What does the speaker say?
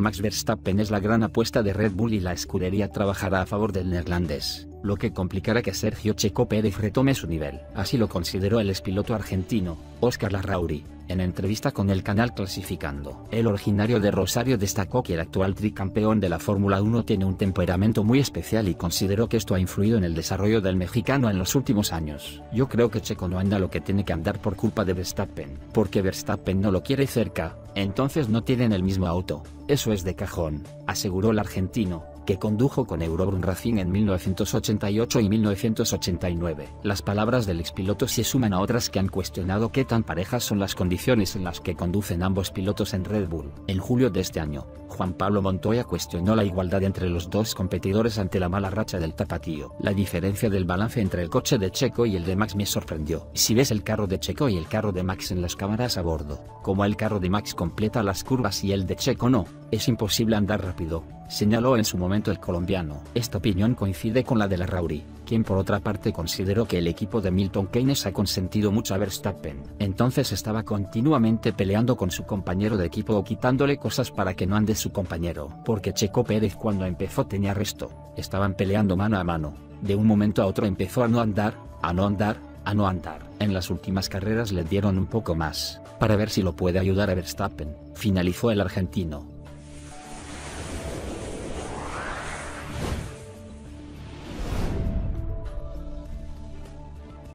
Max Verstappen es la gran apuesta de Red Bull y la escudería trabajará a favor del neerlandés, lo que complicará que Sergio Checo Pérez retome su nivel. Así lo consideró el expiloto argentino, Oscar Larrauri, en entrevista con el canal Clasificando. El originario de Rosario destacó que el actual tricampeón de la Fórmula 1 tiene un temperamento muy especial y consideró que esto ha influido en el desarrollo del mexicano en los últimos años. Yo creo que Checo no anda lo que tiene que andar por culpa de Verstappen, porque Verstappen no lo quiere cerca, entonces no tienen el mismo auto, eso es de cajón, aseguró el argentino que condujo con Eurobrun Racing en 1988 y 1989. Las palabras del expiloto se suman a otras que han cuestionado qué tan parejas son las condiciones en las que conducen ambos pilotos en Red Bull. En julio de este año, Juan Pablo Montoya cuestionó la igualdad entre los dos competidores ante la mala racha del tapatío. La diferencia del balance entre el coche de Checo y el de Max me sorprendió. Si ves el carro de Checo y el carro de Max en las cámaras a bordo, como el carro de Max completa las curvas y el de Checo no, es imposible andar rápido señaló en su momento el colombiano. Esta opinión coincide con la de la Rauri, quien por otra parte consideró que el equipo de Milton Keynes ha consentido mucho a Verstappen. Entonces estaba continuamente peleando con su compañero de equipo o quitándole cosas para que no ande su compañero. Porque Checo Pérez cuando empezó tenía resto, estaban peleando mano a mano. De un momento a otro empezó a no andar, a no andar, a no andar. En las últimas carreras le dieron un poco más, para ver si lo puede ayudar a Verstappen, finalizó el argentino.